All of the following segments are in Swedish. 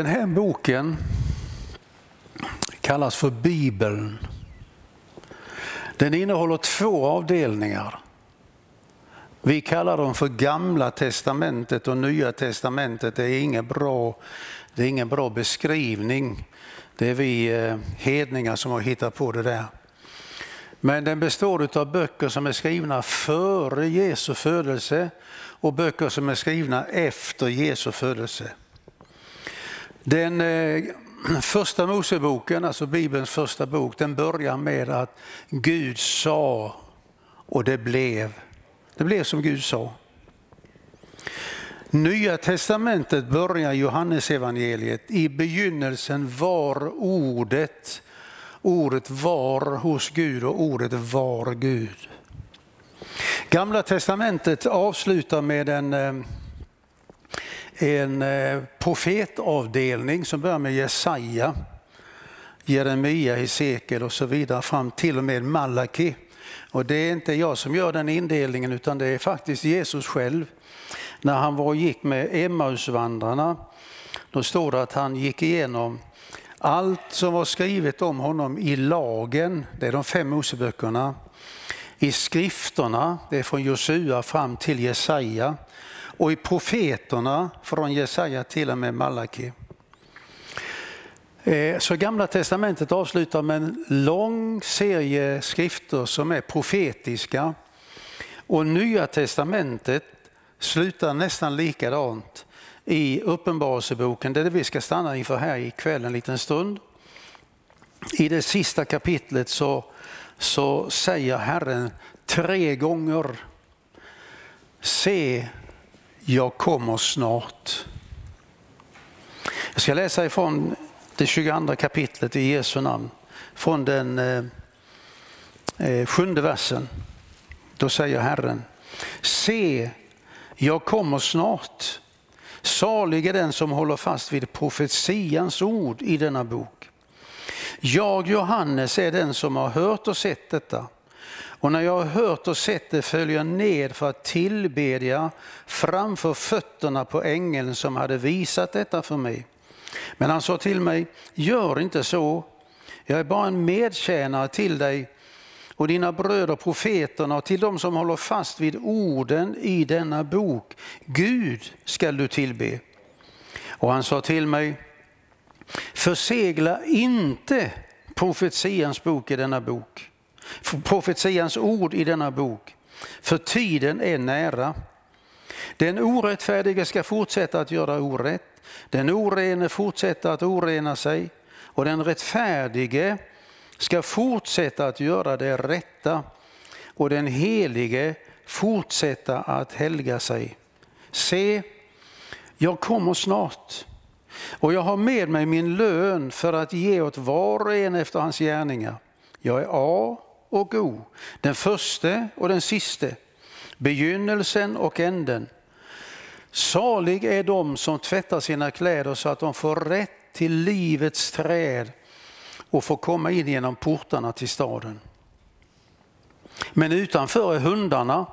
Den här boken kallas för Bibeln. Den innehåller två avdelningar. Vi kallar dem för Gamla testamentet och Nya testamentet. Det är ingen bra, det är ingen bra beskrivning. Det är vi eh, hedningar som har hittat på det där. Men den består av böcker som är skrivna före Jesu födelse och böcker som är skrivna efter Jesu födelse. Den eh, första Moseboken, alltså Bibelns första bok, den börjar med att Gud sa och det blev. Det blev som Gud sa. Nya testamentet börjar Johannesevangeliet. I begynnelsen var ordet. Ordet var hos Gud och ordet var Gud. Gamla testamentet avslutar med en, eh, en eh, profetavdelning som börjar med Jesaja, Jeremia, Hesekiel och så vidare fram till och med Malaki. Och det är inte jag som gör den indelningen utan det är faktiskt Jesus själv. När han var och gick med Emmausvandrarna, då står det att han gick igenom allt som var skrivet om honom i lagen, det är de fem Moseböckerna, i skrifterna, det är från Josua fram till Jesaja, och i profeterna från Jesaja till och med Malaki. Eh, så Gamla testamentet avslutar med en lång serie skrifter som är profetiska och Nya testamentet slutar nästan likadant i Uppenbarelseboken, det är det vi ska stanna inför här ikväll en liten stund. I det sista kapitlet så, så säger Herren tre gånger Se, jag kommer snart. Jag ska läsa ifrån det 22 kapitlet i Jesu namn, från den eh, eh, sjunde versen. Då säger Herren, se, jag kommer snart. Salig är den som håller fast vid profetians ord i denna bok. Jag, Johannes, är den som har hört och sett detta. Och när jag har hört och sett det följer jag ned för att tillbedja framför fötterna på ängeln som hade visat detta för mig. Men han sa till mig, gör inte så. Jag är bara en medtjänare till dig och dina bröder profeterna och till dem som håller fast vid orden i denna bok. Gud skall du tillbe. Och han sa till mig, försegla inte profetians bok i denna bok. Profetians ord i denna bok. För tiden är nära. Den orättfärdige ska fortsätta att göra orätt. Den orene fortsätter att orena sig och den rättfärdige ska fortsätta att göra det rätta och den helige fortsätta att helga sig. Se, jag kommer snart och jag har med mig min lön för att ge åt var och en efter hans gärningar. Jag är A och O, den första och den siste, begynnelsen och änden. Salig är de som tvättar sina kläder så att de får rätt till livets träd och får komma in genom portarna till staden. Men utanför är hundarna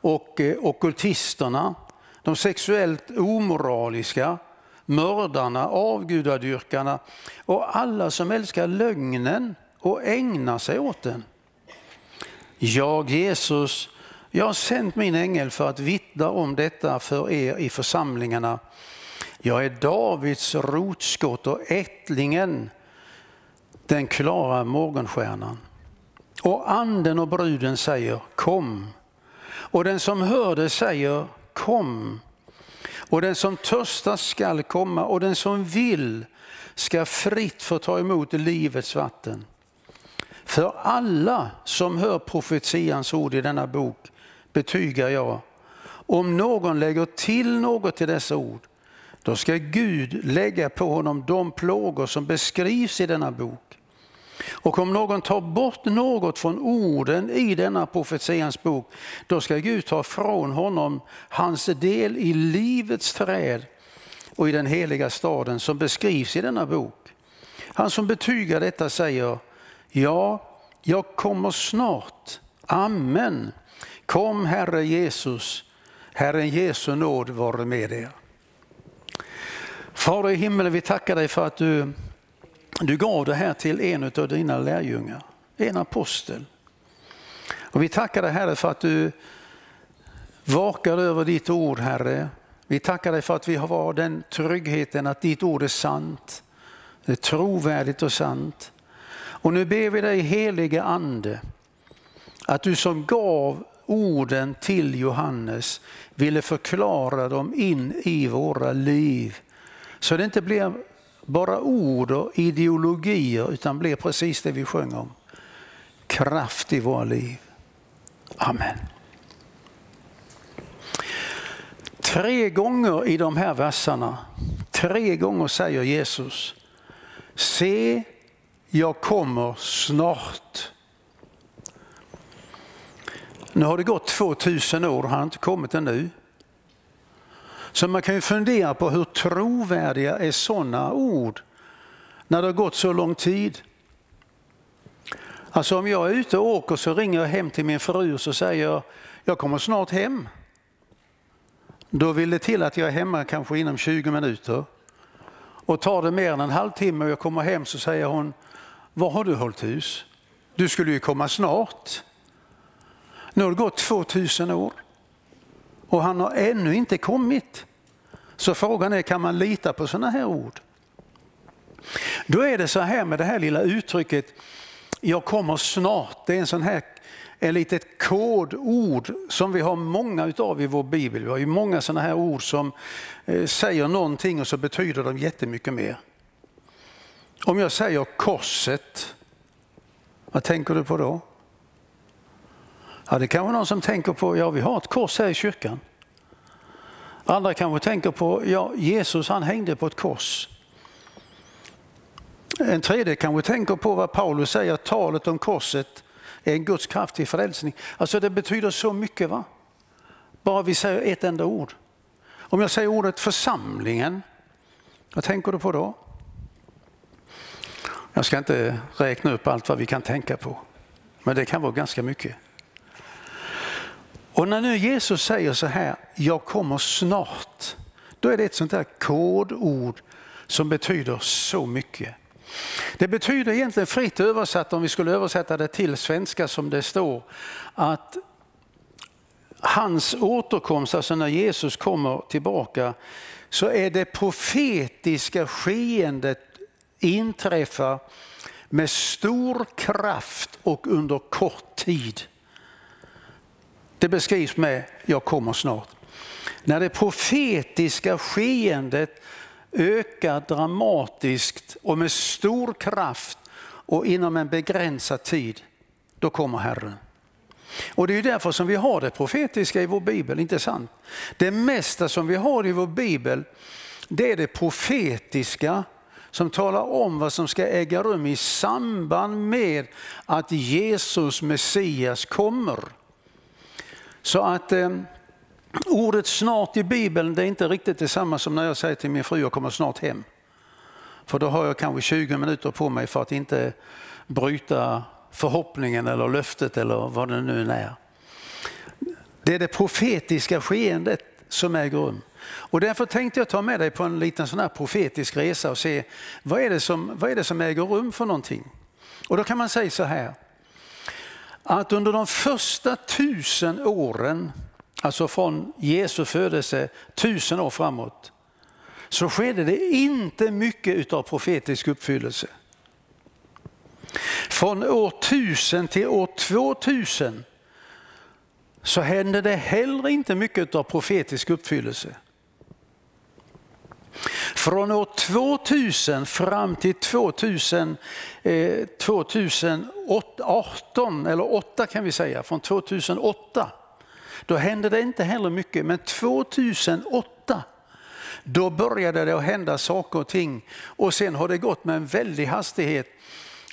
och eh, okultisterna, de sexuellt omoraliska, mördarna, avgudadyrkarna och alla som älskar lögnen och ägnar sig åt den. Jag, Jesus, jag har sänt min ängel för att vittna om detta för er i församlingarna. Jag är Davids rotskott och ättlingen, den klara morgonstjärnan. Och anden och bruden säger kom. Och den som hör det säger kom. Och den som törstar skall komma och den som vill ska fritt få ta emot livets vatten. För alla som hör profetians ord i denna bok betygar jag, om någon lägger till något till dessa ord, då ska Gud lägga på honom de plågor som beskrivs i denna bok. Och om någon tar bort något från orden i denna profetians bok, då ska Gud ta från honom hans del i livets träd och i den heliga staden som beskrivs i denna bok. Han som betygar detta säger, ja, jag kommer snart. Amen. Kom Herre Jesus, Herren Jesu nåd vare med er. Fader i himmelen, vi tackar dig för att du, du gav det här till en av dina lärjungar, en apostel. Och vi tackar dig Herre för att du vakar över ditt ord Herre. Vi tackar dig för att vi har den tryggheten att ditt ord är sant. Det är trovärdigt och sant. Och nu ber vi dig helige Ande att du som gav orden till Johannes ville förklara dem in i våra liv. Så det inte blir bara ord och ideologier utan blir precis det vi sjöng om. Kraft i våra liv. Amen. Tre gånger i de här verserna, tre gånger säger Jesus, se jag kommer snart. Nu har det gått 2000 år, och han har inte kommit ännu. Så man kan ju fundera på hur trovärdiga är sådana ord när det har gått så lång tid. Alltså om jag är ute och åker så ringer jag hem till min fru och så säger jag, jag kommer snart hem. Då vill det till att jag är hemma kanske inom 20 minuter. Och tar det mer än en halvtimme och jag kommer hem så säger hon, var har du hållit hus? Du skulle ju komma snart. Nu har det gått 2000 år och han har ännu inte kommit. Så frågan är, kan man lita på sådana här ord? Då är det så här med det här lilla uttrycket, jag kommer snart. Det är en sån här ett litet kodord som vi har många utav i vår bibel. Vi har ju många sådana här ord som eh, säger någonting och så betyder de jättemycket mer. Om jag säger korset, vad tänker du på då? Ja, det kan vara någon som tänker på, ja vi har ett kors här i kyrkan. Andra kanske tänker på, ja Jesus han hängde på ett kors. En tredje kanske tänker på vad Paulus säger, talet om korset är en Guds kraft till frälsning. Alltså det betyder så mycket. va? Bara vi säger ett enda ord. Om jag säger ordet församlingen, vad tänker du på då? Jag ska inte räkna upp allt vad vi kan tänka på, men det kan vara ganska mycket. Och när nu Jesus säger så här, jag kommer snart, då är det ett sånt där kodord som betyder så mycket. Det betyder egentligen fritt översatt, om vi skulle översätta det till svenska som det står, att hans återkomst, alltså när Jesus kommer tillbaka, så är det profetiska skeendet inträffar med stor kraft och under kort tid. Det beskrivs med jag kommer snart. När det profetiska skeendet ökar dramatiskt och med stor kraft och inom en begränsad tid, då kommer Herren. Och det är därför som vi har det profetiska i vår bibel, inte sant? Det mesta som vi har i vår bibel, det är det profetiska som talar om vad som ska äga rum i samband med att Jesus Messias kommer. Så att eh, ordet snart i Bibeln det är inte riktigt detsamma som när jag säger till min fru jag kommer snart hem. För då har jag kanske 20 minuter på mig för att inte bryta förhoppningen eller löftet eller vad det nu är. Det är det profetiska skeendet som äger rum. Och därför tänkte jag ta med dig på en liten sån här profetisk resa och se vad är, det som, vad är det som äger rum för någonting. Och då kan man säga så här, att under de första tusen åren, alltså från Jesu födelse tusen år framåt, så skedde det inte mycket av profetisk uppfyllelse. Från år 1000 till år 2000 så hände det heller inte mycket av profetisk uppfyllelse. Från år 2000 fram till 2000, eh, 2018, eller 8 kan vi säga, från 2008, då hände det inte heller mycket. Men 2008, då började det att hända saker och ting och sen har det gått med en väldig hastighet.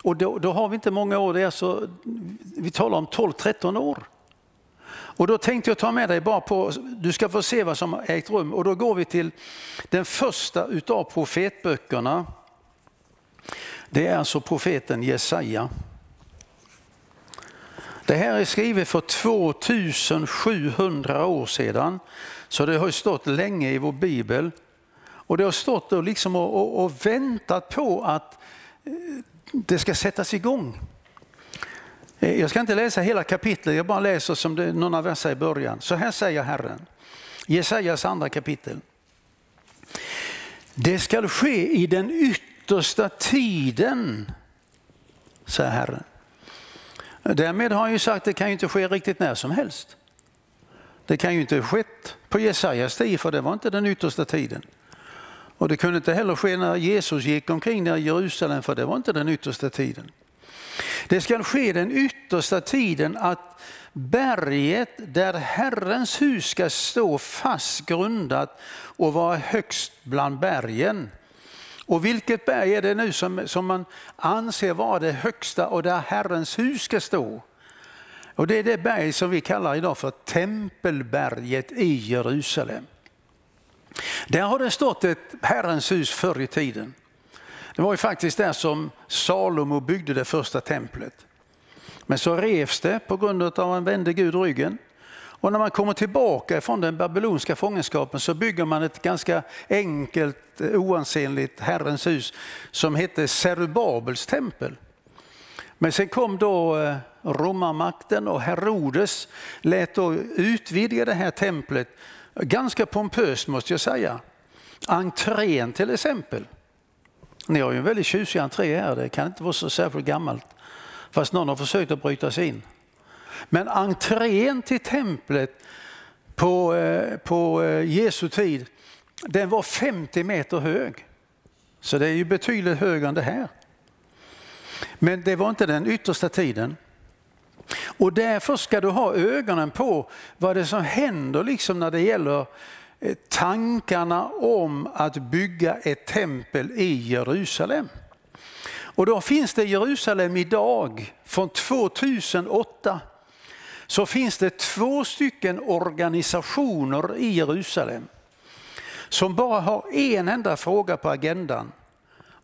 Och då, då har vi inte många år, det är alltså, vi talar om 12-13 år. Och då tänkte jag ta med dig bara på, du ska få se vad som har ägt rum. Och då går vi till den första utav profetböckerna. Det är alltså profeten Jesaja. Det här är skrivet för 2700 år sedan, så det har stått länge i vår bibel. Och det har stått och, liksom och, och, och väntat på att eh, det ska sättas igång. Eh, jag ska inte läsa hela kapitlet, jag bara läser som det, några verser i början. Så här säger Herren, Jesajas andra kapitel. Det skall ske i den yttersta tiden, säger Herren. Därmed har han ju sagt att det kan ju inte ske riktigt när som helst. Det kan ju inte ha skett på Jesajas tid för det var inte den yttersta tiden. Och det kunde inte heller ske när Jesus gick omkring i Jerusalem för det var inte den yttersta tiden. Det ska ske den yttersta tiden att berget där Herrens hus ska stå fast grundat och vara högst bland bergen. Och vilket berg är det nu som, som man anser vara det högsta och där Herrens hus ska stå? Och det är det berg som vi kallar idag för Tempelberget i Jerusalem. Där har det stått ett Herrens hus förr i tiden. Det var ju faktiskt där som Salomo byggde det första templet. Men så revs det på grund av att han vände Gud ryggen. Och när man kommer tillbaka från den babyloniska fångenskapen så bygger man ett ganska enkelt, eh, oansenligt Herrens hus som hette Serubabels tempel. Men sen kom då eh, romarmakten och Herodes lät då utvidga det här templet ganska pompöst måste jag säga. Entrén till exempel. Ni har ju en väldigt tjusig entré här, det kan inte vara så särskilt gammalt. Fast någon har försökt att bryta sig in. Men entrén till templet på, eh, på eh, Jesu tid, den var 50 meter hög. Så det är ju betydligt högre än det här. Men det var inte den yttersta tiden. Och därför ska du ha ögonen på vad det är som händer liksom när det gäller Eh, tankarna om att bygga ett tempel i Jerusalem. Och då finns det i Jerusalem idag, från 2008, så finns det två stycken organisationer i Jerusalem som bara har en enda fråga på agendan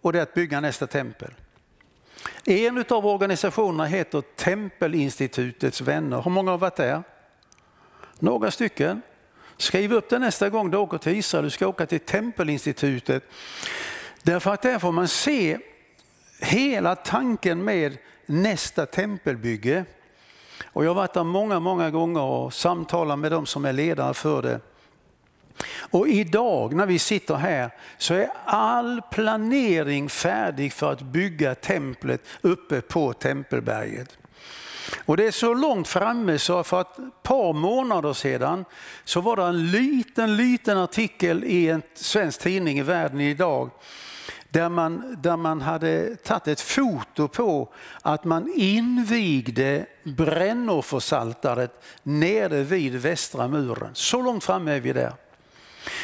och det är att bygga nästa tempel. En av organisationerna heter Tempelinstitutets vänner. Hur många har varit där? Några stycken. Skriv upp det nästa gång du åker till Israel. Du ska åka till Tempelinstitutet. Därför att där får man se hela tanken med nästa tempelbygge. Och jag har varit där många, många gånger och samtalat med de som är ledare för det. Och idag när vi sitter här så är all planering färdig för att bygga templet uppe på Tempelberget. Och det är så långt framme så för ett par månader sedan så var det en liten, liten artikel i en svensk tidning i Världen idag där man, där man hade tagit ett foto på att man invigde brännoffersaltaret nere vid västra muren. Så långt framme är vi där.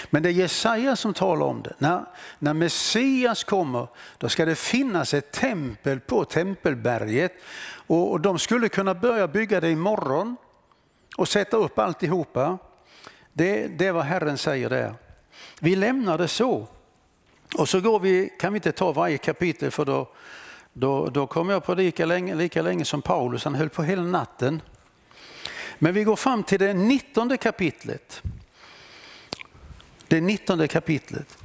Men det är Jesaja som talar om det. När, när Messias kommer, då ska det finnas ett tempel på Tempelberget. Och, och de skulle kunna börja bygga det imorgon och sätta upp alltihopa. Det, det är vad Herren säger där. Vi lämnar det så. Och så går vi, kan vi inte ta varje kapitel för då, då, då kommer jag på lika länge, lika länge som Paulus, han höll på hela natten. Men vi går fram till det 19 kapitlet. Det 19 kapitlet.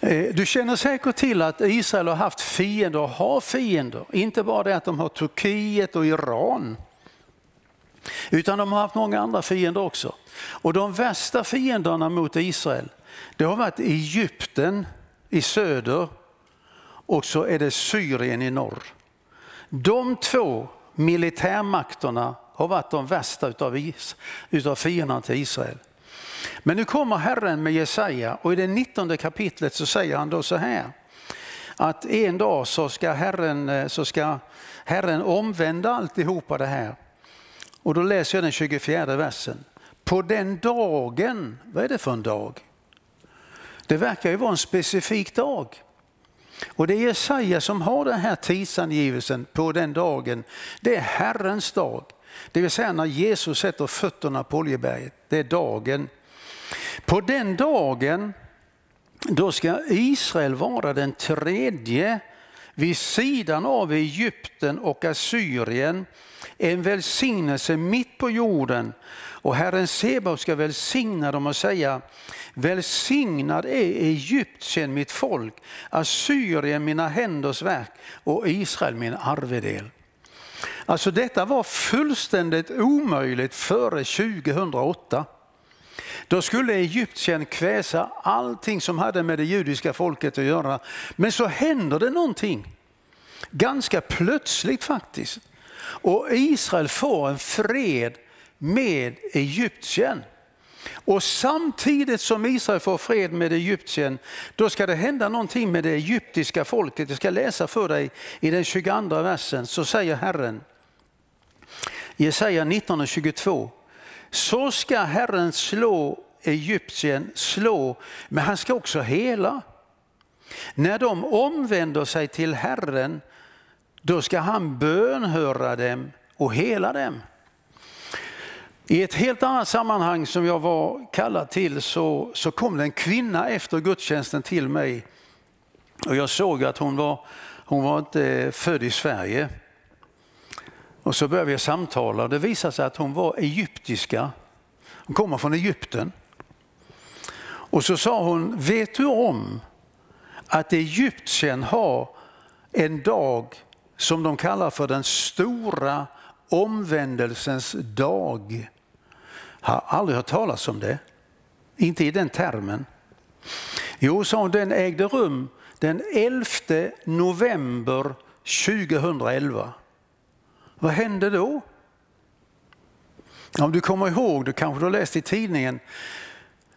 Eh, du känner säkert till att Israel har haft fiender och har fiender. Inte bara det att de har Turkiet och Iran. Utan de har haft många andra fiender också. Och de värsta fienderna mot Israel, det har varit Egypten i söder och så är det Syrien i norr. De två militärmakterna har varit de värsta utav, utav fienderna till Israel. Men nu kommer Herren med Jesaja och i det 19 kapitlet så säger han då så här. Att en dag så ska Herren, eh, så ska Herren omvända alltihopa det här. Och då läser jag den 24 versen. På den dagen, vad är det för en dag? Det verkar ju vara en specifik dag. Och det är Jesaja som har den här tidsangivelsen på den dagen. Det är Herrens dag. Det vill säga när Jesus sätter fötterna på Oljeberget. Det är dagen. På den dagen då ska Israel vara den tredje vid sidan av Egypten och Assyrien en välsignelse mitt på jorden och Herren Sebaot ska välsigna dem och säga Välsignad är Egyptien mitt folk, Assyrien mina händers verk och Israel min arvedel. Alltså detta var fullständigt omöjligt före 2008. Då skulle Egypten kväsa allting som hade med det judiska folket att göra. Men så händer det någonting. Ganska plötsligt faktiskt. Och Israel får en fred med Egypten. Och samtidigt som Israel får fred med Egyptien, då ska det hända någonting med det egyptiska folket. Jag ska läsa för dig i den 22 versen, så säger Herren, Jesaja 19.22, så ska Herren slå Egyptien, slå, men han ska också hela. När de omvänder sig till Herren, då ska han bönhöra dem och hela dem. I ett helt annat sammanhang som jag var kallad till så, så kom det en kvinna efter gudstjänsten till mig. Och jag såg att hon var, hon var inte eh, född i Sverige. Och så började vi samtala och det visade sig att hon var egyptiska. Hon kommer från Egypten. Och så sa hon, vet du om att Egyptien har en dag som de kallar för den stora omvändelsens dag. Har aldrig hört talas om det. Inte i den termen. Jo, sa hon, den ägde rum den 11 november 2011. Vad hände då? Om du kommer ihåg, du kanske du har läst i tidningen,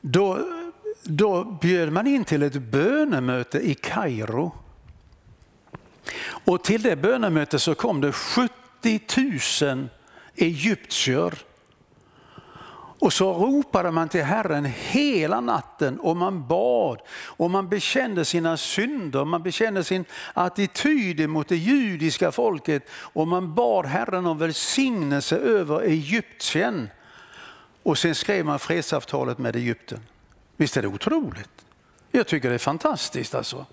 då, då bjöd man in till ett bönemöte i Kairo. Och till det bönemötet så kom det 70 000 egyptier och så ropade man till Herren hela natten och man bad och man bekände sina synder, man bekände sin attityd mot det judiska folket och man bad Herren om välsignelse över Egyptien. Och sen skrev man fredsavtalet med Egypten. Visst är det otroligt? Jag tycker det är fantastiskt alltså.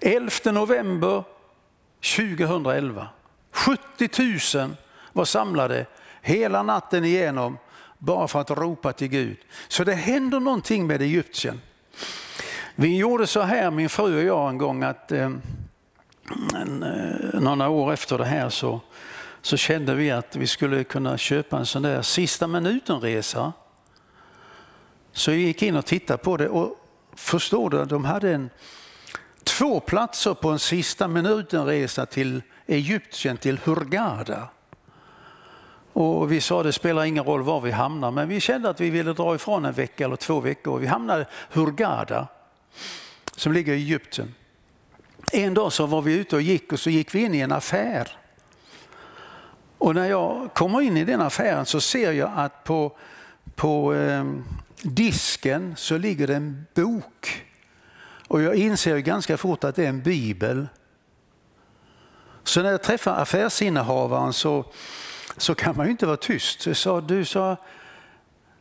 11 november 2011. 70 000 var samlade hela natten igenom bara för att ropa till Gud. Så det händer någonting med Egyptien. Vi gjorde så här, min fru och jag en gång, att eh, en, eh, några år efter det här så, så kände vi att vi skulle kunna köpa en sån där sista minuten-resa. Så vi gick in och tittade på det och förstår du, de hade en, två platser på en sista minuten-resa till Egyptien, till Hurghada. Och vi sa det spelar ingen roll var vi hamnar, men vi kände att vi ville dra ifrån en vecka eller två veckor. Vi hamnade Hurghada som ligger i Egypten. En dag så var vi ute och gick och så gick vi in i en affär. Och när jag kommer in i den affären så ser jag att på, på eh, disken så ligger det en bok. Och jag inser ganska fort att det är en bibel. Så när jag träffar affärsinnehavaren så så kan man ju inte vara tyst. Så jag sa, du sa,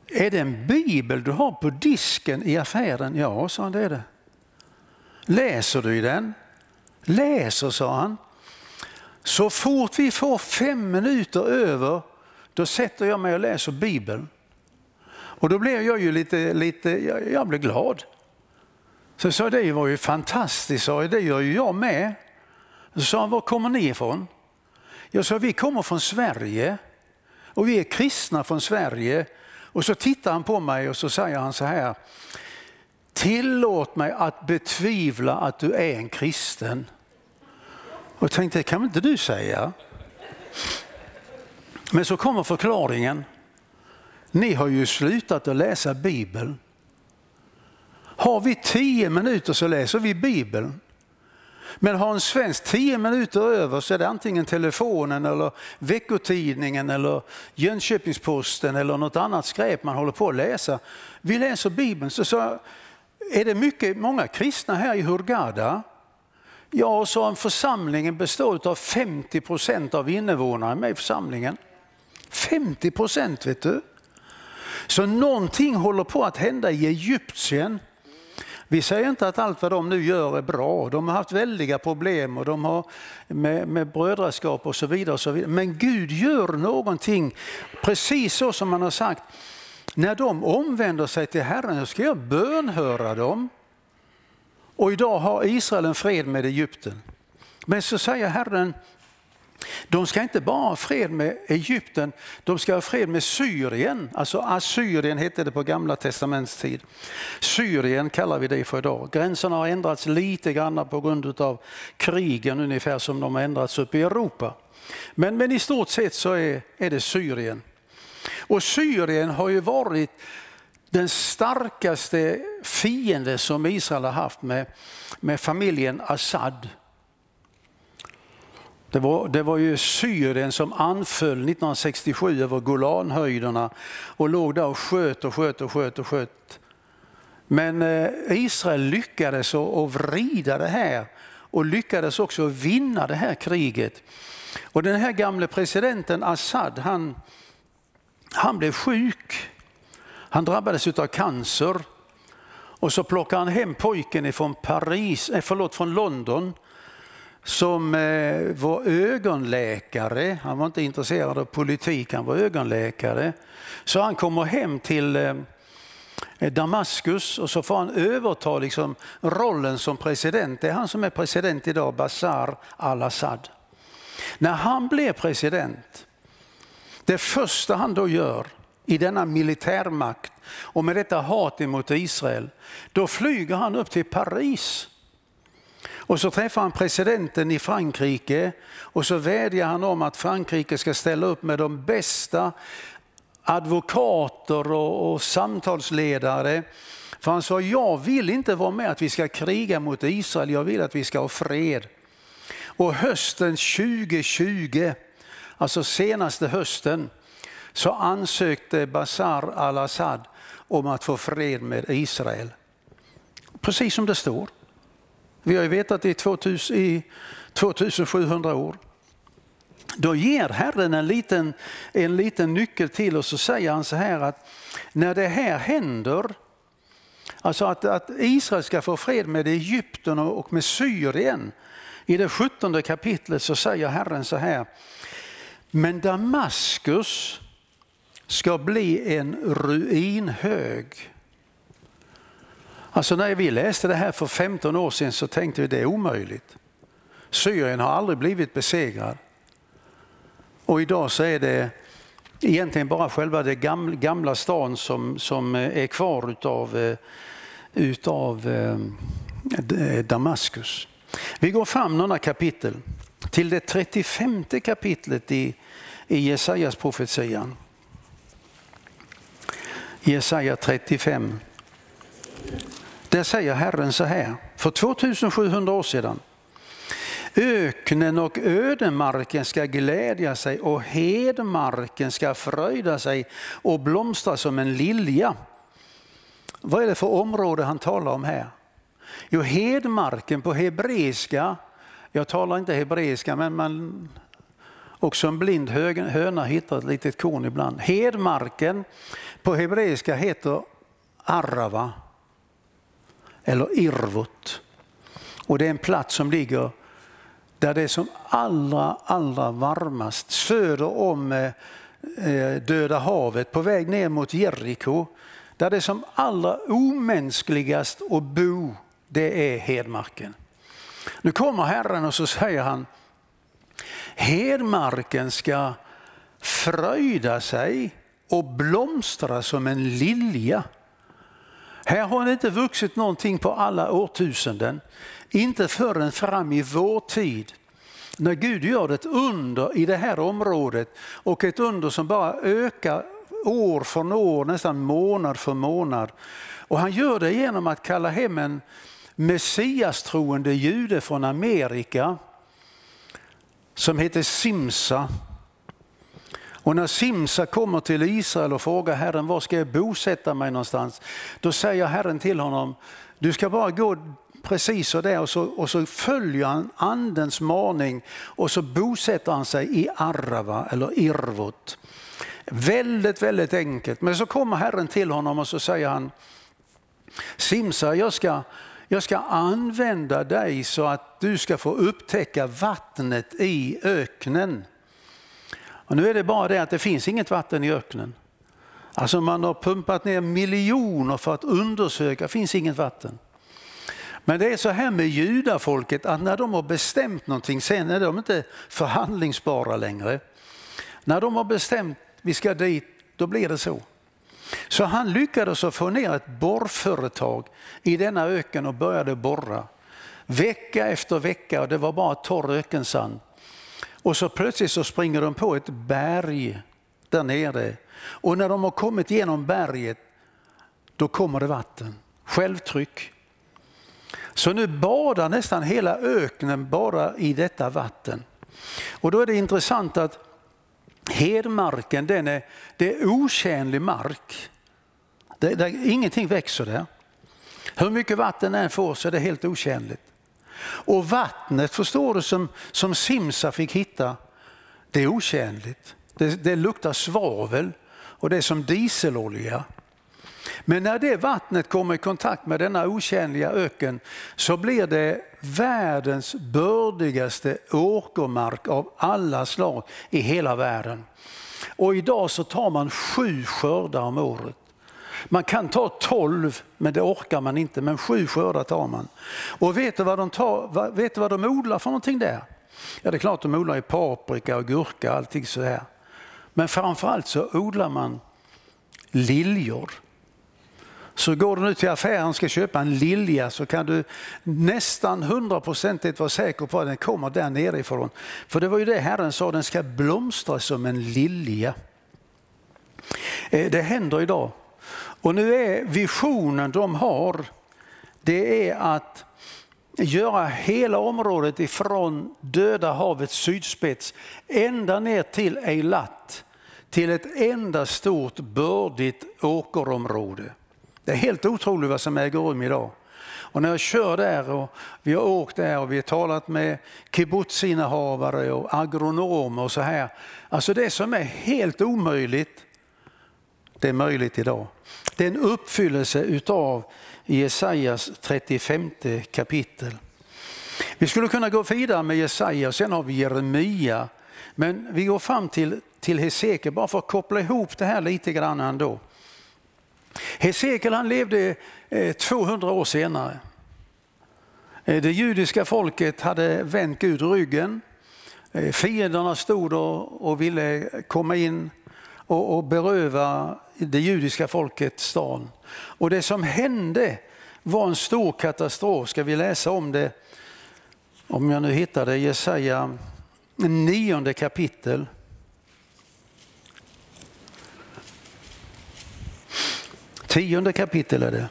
är det en bibel du har på disken i affären? Ja, sa han, det är det. Läser du i den? Läser, sa han. Så fort vi får fem minuter över, då sätter jag mig och läser Bibeln. Och då blev jag ju lite, lite jag, jag blev glad. Så jag sa, det var ju fantastiskt, sa jag, det gör ju jag med. Så sa han, var kommer ni ifrån? Jag sa, vi kommer från Sverige och vi är kristna från Sverige. Och så tittar han på mig och så säger han så här, tillåt mig att betvivla att du är en kristen. Och jag tänkte, kan inte du säga? Men så kommer förklaringen. Ni har ju slutat att läsa Bibeln. Har vi tio minuter så läser vi Bibeln. Men har en svensk tio minuter över så är det antingen telefonen eller veckotidningen eller Jönköpingsposten eller något annat skräp man håller på att läsa. Vi läser Bibeln. Så, så är det mycket, många kristna här i Hurghada. Ja, så en församlingen består av 50 procent av invånarna med i församlingen. 50 procent vet du. Så någonting håller på att hända i Egyptien vi säger inte att allt vad de nu gör är bra. De har haft väldiga problem och de har med, med brödraskap och så, vidare och så vidare. Men Gud gör någonting precis så som han har sagt. När de omvänder sig till Herren så ska jag bönhöra dem. Och idag har Israel en fred med Egypten. Men så säger Herren, de ska inte bara ha fred med Egypten, de ska ha fred med Syrien. Alltså ah, Assyrien hette det på gamla testamentets tid. Syrien kallar vi det för idag. Gränserna har ändrats lite grann på grund av krigen, ungefär som de har ändrats upp i Europa. Men, men i stort sett så är, är det Syrien. Och Syrien har ju varit den starkaste fiende som Israel har haft med, med familjen Assad. Det var, det var ju Syrien som anföll 1967 över Golanhöjderna och låg där och sköt och sköt och sköt och sköt. Men eh, Israel lyckades att vrida det här och lyckades också vinna det här kriget. Och den här gamle presidenten Assad, han, han blev sjuk. Han drabbades av cancer. Och så plockade han hem pojken ifrån Paris, eh, förlåt, från London som eh, var ögonläkare. Han var inte intresserad av politik, han var ögonläkare. Så han kommer hem till eh, Damaskus och så får han överta liksom rollen som president. Det är han som är president idag, Bashar al-Assad. När han blir president, det första han då gör i denna militärmakt och med detta hat emot Israel, då flyger han upp till Paris och så träffar han presidenten i Frankrike och så vädjar han om att Frankrike ska ställa upp med de bästa advokater och, och samtalsledare. För han sa, jag vill inte vara med att vi ska kriga mot Israel, jag vill att vi ska ha fred. Och hösten 2020, alltså senaste hösten, så ansökte Bashar al-Assad om att få fred med Israel. Precis som det står. Vi har ju vetat i, 2000, i 2700 år. Då ger Herren en liten, en liten nyckel till oss och säger han så här att när det här händer, alltså att, att Israel ska få fred med Egypten och med Syrien, i det 17 kapitlet så säger Herren så här, men Damaskus ska bli en ruinhög Alltså när vi läste det här för 15 år sedan så tänkte vi det är omöjligt. Syrien har aldrig blivit besegrad. Och idag så är det egentligen bara själva den gamla, gamla stan som, som eh, är kvar utav, eh, utav eh, Damaskus. Vi går fram några kapitel till det 35 kapitlet i, i Jesajas profetian. Jesaja 35. Där säger Herren så här, för 2700 år sedan. Öknen och ödemarken ska glädja sig och hedmarken ska fröjda sig och blomstra som en lilja. Vad är det för område han talar om här? Jo, hedmarken på hebreiska, jag talar inte hebreiska men man, också en blind höna hittar ett litet korn ibland. Hedmarken på hebreiska heter Arava eller Irvot. Och det är en plats som ligger där det är som allra, allra varmast söder om eh, eh, Döda havet på väg ner mot Jeriko. Där det är som allra omänskligast att bo, det är hedmarken. Nu kommer Herren och så säger han, hedmarken ska fröjda sig och blomstra som en lilja. Här har det inte vuxit någonting på alla årtusenden. Inte förrän fram i vår tid. När Gud gör ett under i det här området och ett under som bara ökar år från år, nästan månad för månad. Och han gör det genom att kalla hem en messiastroende jude från Amerika som heter Simsa och när Simsa kommer till Israel och frågar Herren var ska jag bosätta mig någonstans? Då säger Herren till honom, du ska bara gå precis så där och så, och så följer han andens maning och så bosätter han sig i Arava eller Irvot. Väldigt, väldigt enkelt. Men så kommer Herren till honom och så säger han, Simsa, jag ska, jag ska använda dig så att du ska få upptäcka vattnet i öknen. Och nu är det bara det att det finns inget vatten i öknen. Alltså man har pumpat ner miljoner för att undersöka, det finns inget vatten. Men det är så här med judafolket att när de har bestämt någonting, sen är de inte förhandlingsbara längre. När de har bestämt vi ska dit, då blir det så. Så han lyckades få ner ett borrföretag i denna öken och började borra. Vecka efter vecka och det var bara torr ökensand. Och så plötsligt så springer de på ett berg där nere. Och när de har kommit igenom berget, då kommer det vatten. Självtryck. Så nu badar nästan hela öknen bara i detta vatten. Och då är det intressant att hedmarken den är, det är otjänlig mark. Det, det, ingenting växer där. Hur mycket vatten den får så är det helt otjänligt. Och vattnet förstår du som, som Simsa fick hitta, det är otjänligt. Det, det luktar svavel och det är som dieselolja. Men när det vattnet kommer i kontakt med denna otjänliga öken så blir det världens bördigaste åkermark av alla slag i hela världen. Och idag så tar man sju skördar om året. Man kan ta tolv, men det orkar man inte, men sju skördar tar man. Och vet du vad de, tar, vet du vad de odlar för någonting där? Ja, det är klart de odlar i paprika och gurka och allting sådär. Men framförallt så odlar man liljor. Så går du nu till affären och ska köpa en lilja så kan du nästan hundraprocentigt vara säker på att den kommer där nerifrån. För det var ju det Herren sa, den ska blomstra som en lilja. Eh, det händer idag. Och nu är visionen de har, det är att göra hela området ifrån Döda havets sydspets ända ner till Eilat till ett enda stort bördigt åkerområde. Det är helt otroligt vad som äger rum idag. Och när jag kör där och vi har åkt där och vi har talat med kibbutzinnehavare och agronomer och så här. Alltså det som är helt omöjligt, det är möjligt idag. Det är en uppfyllelse utav Jesajas 35 kapitel. Vi skulle kunna gå vidare med Jesaja och sen har vi Jeremia. Men vi går fram till, till Hesekiel bara för att koppla ihop det här lite grann ändå. Hesekiel han levde eh, 200 år senare. Eh, det judiska folket hade vänt Gud ryggen. Eh, fienderna stod och ville komma in och beröva det judiska folket stan. Och det som hände var en stor katastrof. Ska vi läsa om det, om jag nu hittar det, Jesaja nionde kapitel. Tionde kapitel är det.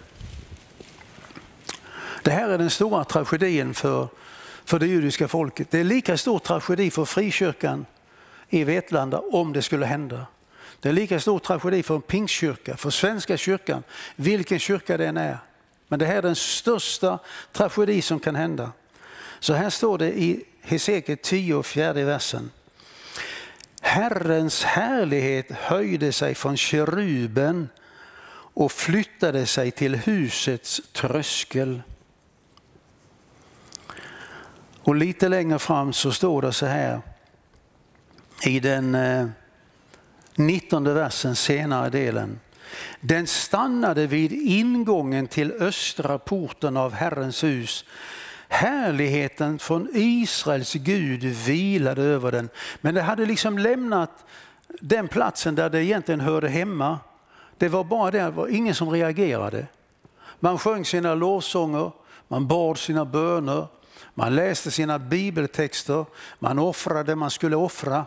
Det här är den stora tragedin för, för det judiska folket. Det är lika stor tragedi för frikyrkan i Vetlanda om det skulle hända. Det är lika stor tragedi för en pingstkyrka, för Svenska kyrkan, vilken kyrka det än är. Men det här är den största tragedi som kan hända. Så här står det i Hesekiel 10, fjärde versen. Herrens härlighet höjde sig från keruben och flyttade sig till husets tröskel. Och lite längre fram så står det så här i den eh, 19 versen, senare delen. Den stannade vid ingången till östra porten av Herrens hus. Härligheten från Israels Gud vilade över den. Men det hade liksom lämnat den platsen där det egentligen hörde hemma det var bara det, det var ingen som reagerade. Man sjöng sina lovsånger, man bad sina böner, man läste sina bibeltexter, man offrade, det man skulle offra.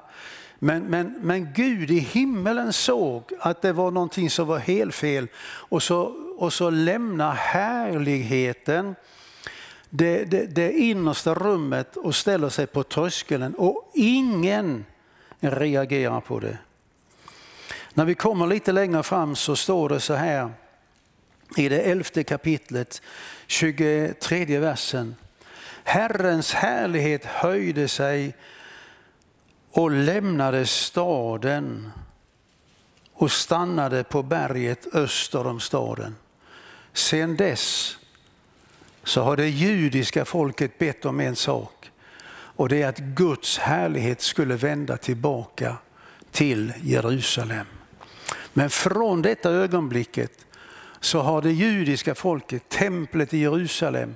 Men, men, men Gud i himmelen såg att det var någonting som var helt fel och så, och så lämnar härligheten det, det, det innersta rummet och ställer sig på tröskeln och ingen reagerar på det. När vi kommer lite längre fram så står det så här i det elfte kapitlet, 23 versen. Herrens härlighet höjde sig och lämnade staden och stannade på berget öster om staden. Sedan dess så har det judiska folket bett om en sak och det är att Guds härlighet skulle vända tillbaka till Jerusalem. Men från detta ögonblicket så har det judiska folket, templet i Jerusalem,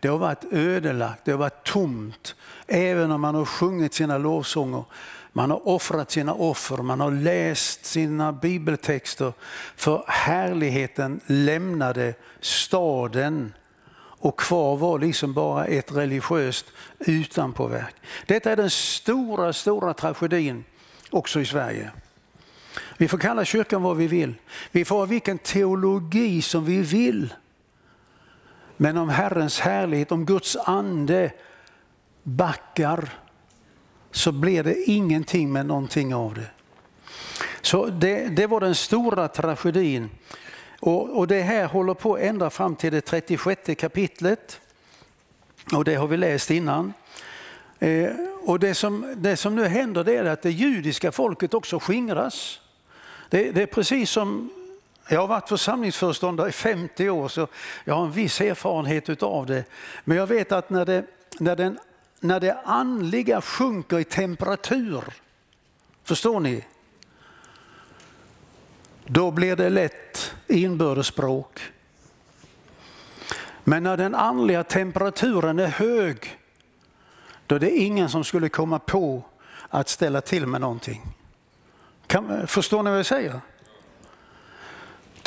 det har varit ödelagt, det har varit tomt. Även om man har sjungit sina lovsånger, man har offrat sina offer, man har läst sina bibeltexter. För härligheten lämnade staden och kvar var liksom bara ett religiöst utanpåverk. Detta är den stora, stora tragedin också i Sverige. Vi får kalla kyrkan vad vi vill. Vi får ha vilken teologi som vi vill. Men om Herrens härlighet, om Guds ande backar så blir det ingenting med någonting av det. Så det, det var den stora tragedin. Och, och, det här håller på ända fram till det 36 kapitlet. Och det har vi läst innan. Eh, och det som, det som nu händer det är att det judiska folket också skingras. Det, det är precis som, jag har varit församlingsföreståndare i 50 år så jag har en viss erfarenhet av det. Men jag vet att när det, när, den, när det andliga sjunker i temperatur, förstår ni? Då blir det lätt inbördesspråk. Men när den andliga temperaturen är hög, då är det ingen som skulle komma på att ställa till med någonting. Kan, förstår ni vad jag säger?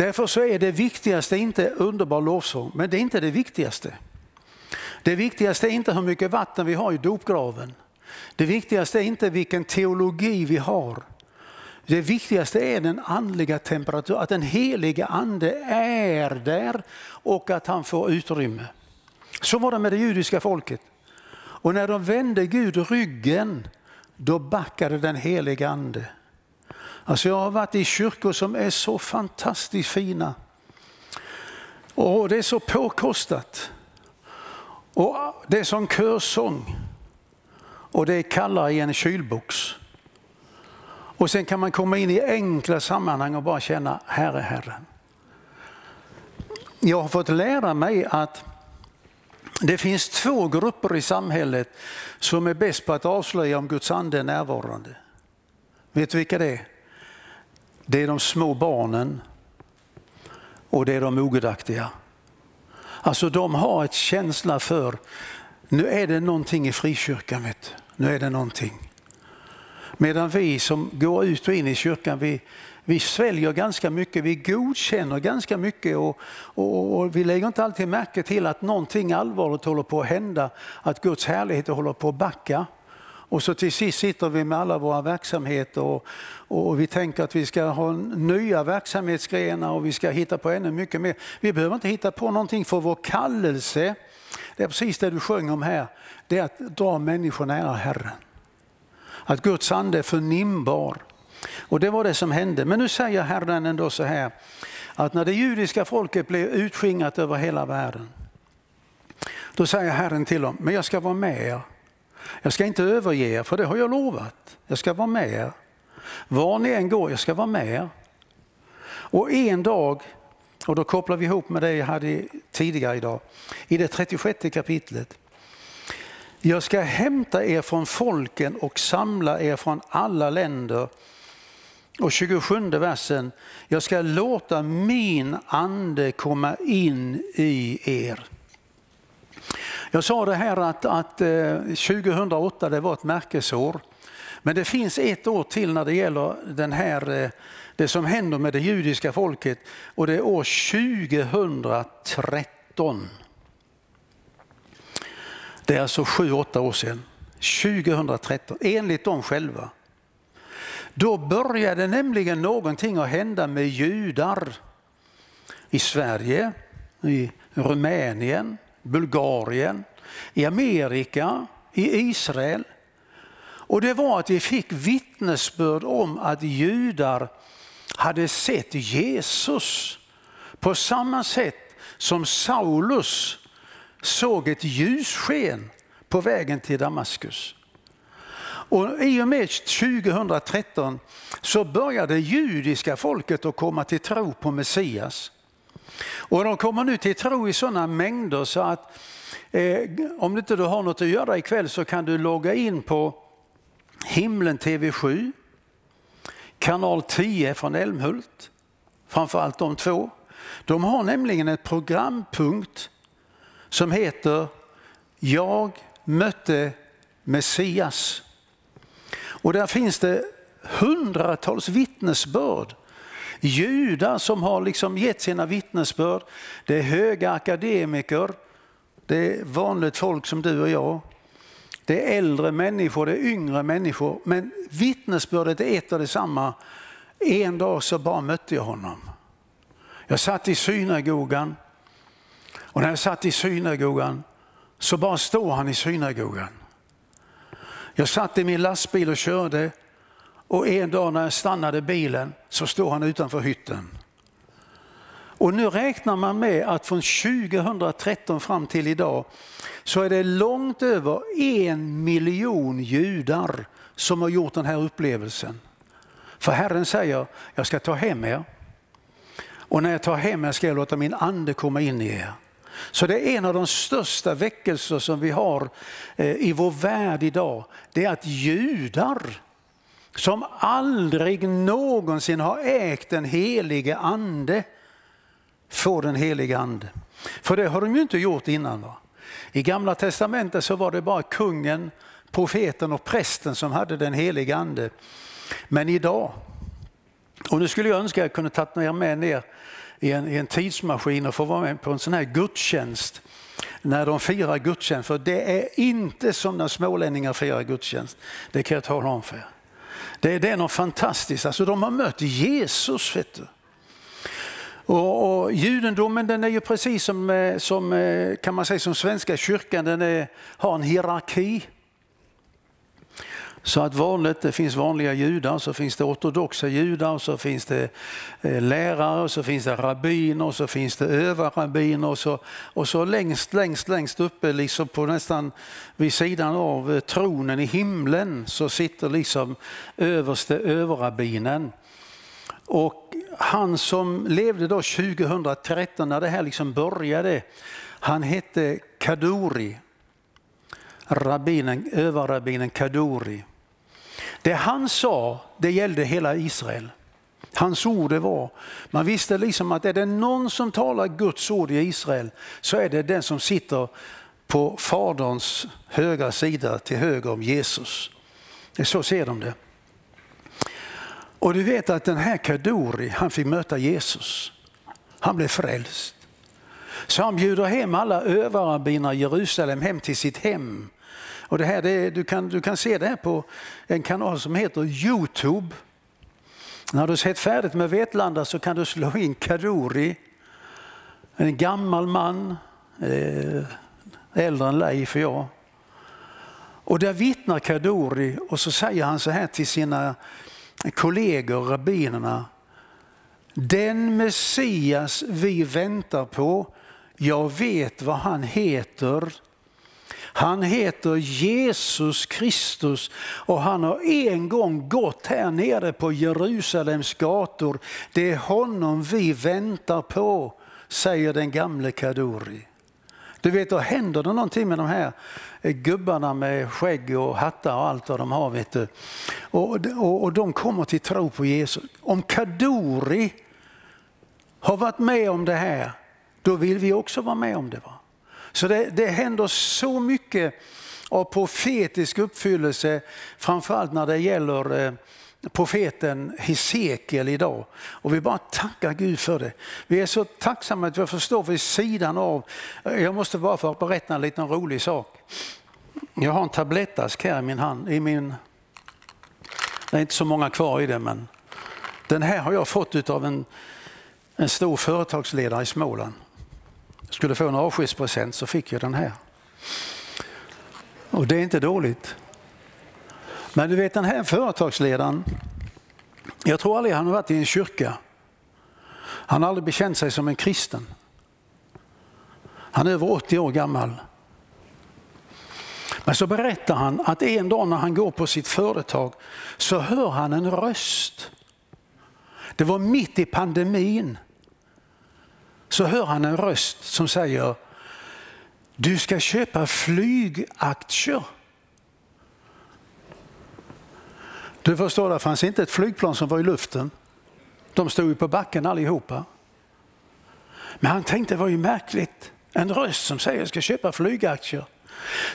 Därför så är det viktigaste inte underbar lovsång, men det är inte det viktigaste. Det viktigaste är inte hur mycket vatten vi har i dopgraven. Det viktigaste är inte vilken teologi vi har. Det viktigaste är den andliga temperaturen, att den heliga ande är där och att han får utrymme. Så var det med det judiska folket. Och när de vände Gud ryggen, då backade den heliga ande. Alltså jag har varit i kyrkor som är så fantastiskt fina. Och det är så påkostat. Och det är som körsång. Och det är kallare i en kylbox. Och sen kan man komma in i enkla sammanhang och bara känna, här är Herren. Jag har fått lära mig att det finns två grupper i samhället som är bäst på att avslöja om Guds ande är närvarande. Vet du vilka det är? Det är de små barnen och det är de ogudaktiga. Alltså de har ett känsla för, nu är det någonting i frikyrkan, vet nu är det någonting. Medan vi som går ut och in i kyrkan, vi, vi sväljer ganska mycket, vi godkänner ganska mycket och, och, och, vi lägger inte alltid märke till att någonting allvarligt håller på att hända, att Guds härlighet håller på att backa. Och så till sist sitter vi med alla våra verksamheter och, och vi tänker att vi ska ha nya verksamhetsgrenar och vi ska hitta på ännu mycket mer. Vi behöver inte hitta på någonting för vår kallelse, det är precis det du sjöng om här, det är att dra människor nära Herren. Att Guds ande är förnimbar. Och det var det som hände. Men nu säger Herren ändå så här, att när det judiska folket blev utskingrat över hela världen, då säger Herren till dem, men jag ska vara med er. Jag ska inte överge er, för det har jag lovat. Jag ska vara med er. Var ni än går, jag ska vara med er. Och en dag, och då kopplar vi ihop med det jag hade tidigare idag, i det 36 kapitlet. Jag ska hämta er från folken och samla er från alla länder. Och 27 versen, jag ska låta min ande komma in i er. Jag sa det här att, att eh, 2008 det var ett märkesår. Men det finns ett år till när det gäller den här, eh, det som händer med det judiska folket och det är år 2013. Det är alltså sju, åtta år sedan. 2013, enligt dem själva. Då började nämligen någonting att hända med judar i Sverige, i Rumänien, Bulgarien, i Amerika, i Israel. Och det var att vi fick vittnesbörd om att judar hade sett Jesus på samma sätt som Saulus såg ett ljussken på vägen till Damaskus. Och I och med 2013 så började det judiska folket att komma till tro på Messias. Och de kommer nu till tro i sådana mängder så att eh, om inte du har något att göra ikväll så kan du logga in på Himlen TV7, kanal 10 från Älmhult, framförallt de två. De har nämligen ett programpunkt som heter Jag mötte Messias. Och där finns det hundratals vittnesbörd. Judar som har liksom gett sina vittnesbörd. Det är höga akademiker, det är vanligt folk som du och jag. Det är äldre människor, det är yngre människor. Men vittnesbördet är ett och detsamma. En dag så bara mötte jag honom. Jag satt i synagogan och när jag satt i synagogan så bara står han i synagogan. Jag satt i min lastbil och körde och en dag när jag stannade bilen så står han utanför hytten. Och nu räknar man med att från 2013 fram till idag så är det långt över en miljon judar som har gjort den här upplevelsen. För Herren säger, jag ska ta hem er och när jag tar hem er ska jag låta min ande komma in i er. Så det är en av de största väckelser som vi har eh, i vår värld idag. Det är att judar som aldrig någonsin har ägt den helige ande får den helige ande. För det har de ju inte gjort innan. Va? I gamla testamentet så var det bara kungen, profeten och prästen som hade den helige ande. Men idag, och nu skulle jag önska att jag kunde tagit med ner, ner i en, i en tidsmaskin och få vara med på en sån här gudstjänst när de firar gudstjänst. För det är inte som när smålänningar firar gudstjänst. Det kan jag tala om för er. Det, det är något fantastiskt. Alltså, de har mött Jesus. Vet du. Och, och judendomen den är ju precis som, eh, som, eh, kan man säga, som svenska kyrkan, den är, har en hierarki. Så att vanligt, det finns vanliga judar, så finns det ortodoxa judar, så finns det eh, lärare, så finns det rabbiner, så finns det överrabbiner och så, och så längst, längst, längst uppe, liksom på nästan vid sidan av eh, tronen i himlen, så sitter liksom överste överrabbinen. Och han som levde då 2013 när det här liksom började, han hette Kaduri. Rabbinen, överrabbinen Kaduri. Det han sa, det gällde hela Israel. Hans ord det var, man visste liksom att är det någon som talar Guds ord i Israel så är det den som sitter på Faderns högra sida till höger om Jesus. Så ser de det. Och du vet att den här Kadori han fick möta Jesus. Han blev frälst. Så han bjuder hem alla överrabbiner i Jerusalem hem till sitt hem. Och det här, det, du, kan, du kan se det här på en kanal som heter Youtube. När du sett färdigt med Vetlanda så kan du slå in Kaduri. En gammal man, eh, äldre än Leif och jag. Och där vittnar Kaduri och så säger han så här till sina kollegor, rabbinerna. Den Messias vi väntar på, jag vet vad han heter. Han heter Jesus Kristus och han har en gång gått här nere på Jerusalems gator. Det är honom vi väntar på, säger den gamle Kaduri. Du vet, då händer det någonting med de här gubbarna med skägg och hattar och allt vad de har. Vet du. Och, och, och de kommer till tro på Jesus. Om Kaduri har varit med om det här, då vill vi också vara med om det. Va? Så det, det händer så mycket av profetisk uppfyllelse, framförallt när det gäller eh, profeten Hesekiel idag. Och vi bara tackar Gud för det. Vi är så tacksamma att vi förstår vid sidan av, jag måste bara få berätta en liten rolig sak. Jag har en tablettask här i min hand, i min, det är inte så många kvar i den men den här har jag fått av en, en stor företagsledare i Småland. Skulle få en avskedspresent så fick jag den här. Och det är inte dåligt. Men du vet den här företagsledaren, jag tror aldrig han har varit i en kyrka. Han har aldrig bekänt sig som en kristen. Han är över 80 år gammal. Men så berättar han att en dag när han går på sitt företag så hör han en röst. Det var mitt i pandemin så hör han en röst som säger du ska köpa flygaktier. Du förstår, det fanns inte ett flygplan som var i luften. De stod ju på backen allihopa. Men han tänkte det var ju märkligt. En röst som säger jag ska köpa flygaktier.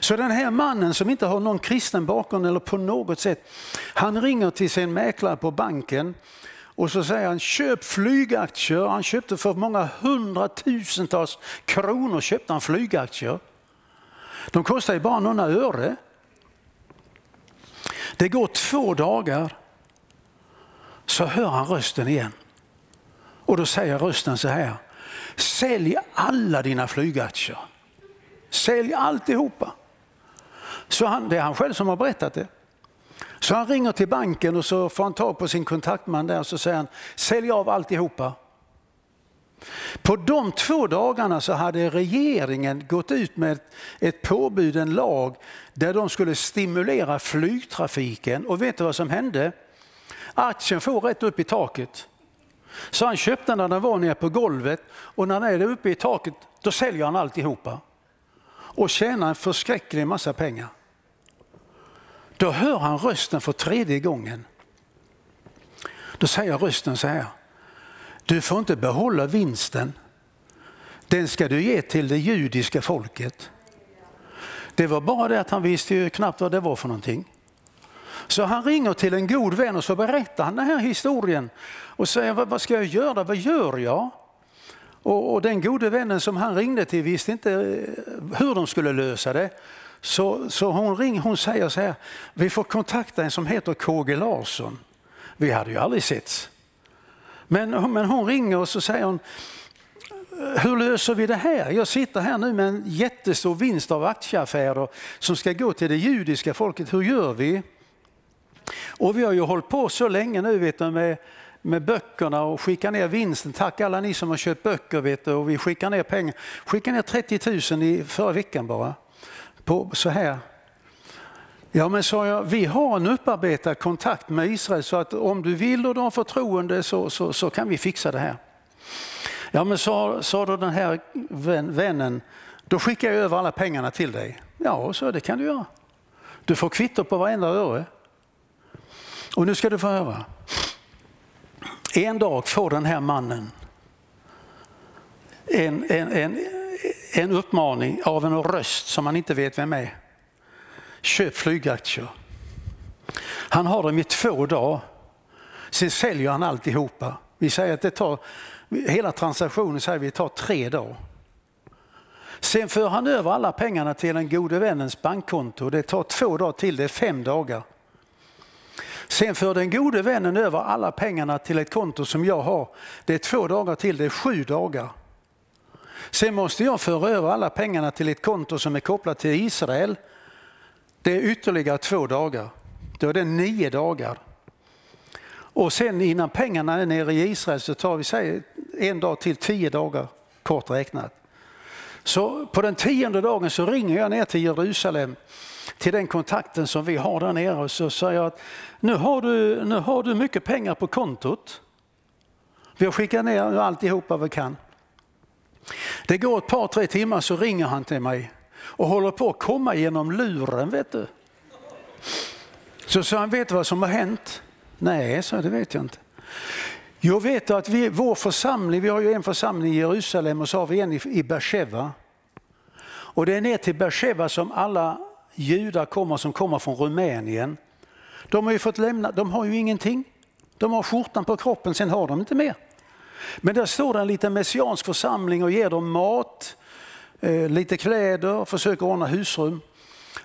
Så den här mannen som inte har någon kristen bakgrund eller på något sätt, han ringer till sin mäklare på banken och så säger han köp flygaktier. Han köpte för många hundratusentals kronor köpte han flygaktier. De kostar ju bara några öre. Det går två dagar så hör han rösten igen. Och då säger rösten så här. Sälj alla dina flygaktier. Sälj alltihopa. Så han, det är han själv som har berättat det. Så han ringer till banken och så får han tag på sin kontaktman där och så säger han sälj av alltihopa. På de två dagarna så hade regeringen gått ut med ett påbud, en lag, där de skulle stimulera flygtrafiken. Och vet du vad som hände? Aktien får rätt upp i taket. Så han köpte när den var nere på golvet och när den är uppe i taket då säljer han alltihopa. Och tjänar en förskräcklig massa pengar. Då hör han rösten för tredje gången. Då säger rösten så här. Du får inte behålla vinsten. Den ska du ge till det judiska folket. Det var bara det att han visste ju knappt vad det var för någonting. Så han ringer till en god vän och så berättar han den här historien och säger vad ska jag göra, vad gör jag? Och, och den gode vännen som han ringde till visste inte eh, hur de skulle lösa det. Så, så hon, ring, hon säger så här, vi får kontakta en som heter KG Larsson. Vi hade ju aldrig setts. Men, men hon ringer och så säger hon, hur löser vi det här? Jag sitter här nu med en jättestor vinst av aktieaffärer som ska gå till det judiska folket. Hur gör vi? Och vi har ju hållit på så länge nu vet du, med, med böckerna och skickar ner vinsten. Tack alla ni som har köpt böcker vet du, och vi skickar ner pengar. Skickar ner 30 000 i förra veckan bara. På, så här. Ja men sa jag, vi har en upparbetad kontakt med Israel så att om du vill och du har förtroende så, så, så kan vi fixa det här. Ja men sa, sa då den här vännen, då skickar jag över alla pengarna till dig. Ja, så det kan du göra. Du får kvitto på varenda öre. Och nu ska du få höra. En dag får den här mannen en, en, en, en uppmaning av en röst som man inte vet vem är. Köp flygaktier. Han har dem i två dagar. Sen säljer han alltihopa. Vi säger att det tar, hela transaktionen säger vi tar tre dagar. Sen för han över alla pengarna till den gode vännens bankkonto. Det tar två dagar till, det är fem dagar. Sen för den gode vännen över alla pengarna till ett konto som jag har. Det är två dagar till, det är sju dagar. Sen måste jag föra över alla pengarna till ett konto som är kopplat till Israel. Det är ytterligare två dagar. Då är det nio dagar. Och sen innan pengarna är nere i Israel så tar vi säg, en dag till tio dagar kort räknat. Så på den tionde dagen så ringer jag ner till Jerusalem till den kontakten som vi har där nere och så säger jag att nu har du, nu har du mycket pengar på kontot. Vi har skickat ner alltihopa vi kan. Det går ett par, tre timmar så ringer han till mig och håller på att komma genom luren. vet du. Så sa han, vet du vad som har hänt? Nej, så det vet jag inte. Jag vet att vi, vår församling, vi har ju en församling i Jerusalem och så har vi en i, i Beersheva. Och det är ner till Beersheva som alla judar kommer som kommer från Rumänien. De har ju fått lämna, de har ju ingenting. De har skjortan på kroppen, sen har de inte mer. Men där står en liten messiansk församling och ger dem mat, eh, lite kläder, försöker ordna husrum.